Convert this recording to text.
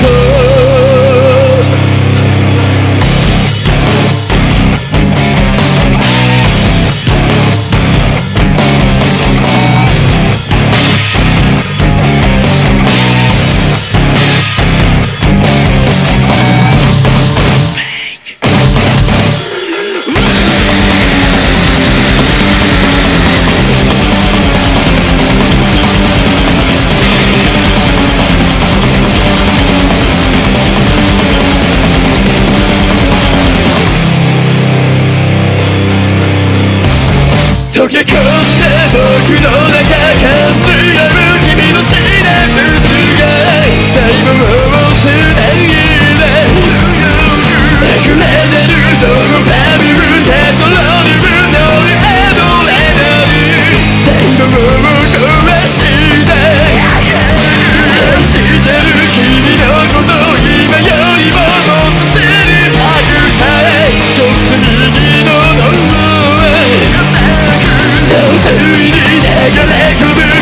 told 溶け込んで僕の中からに流れ込む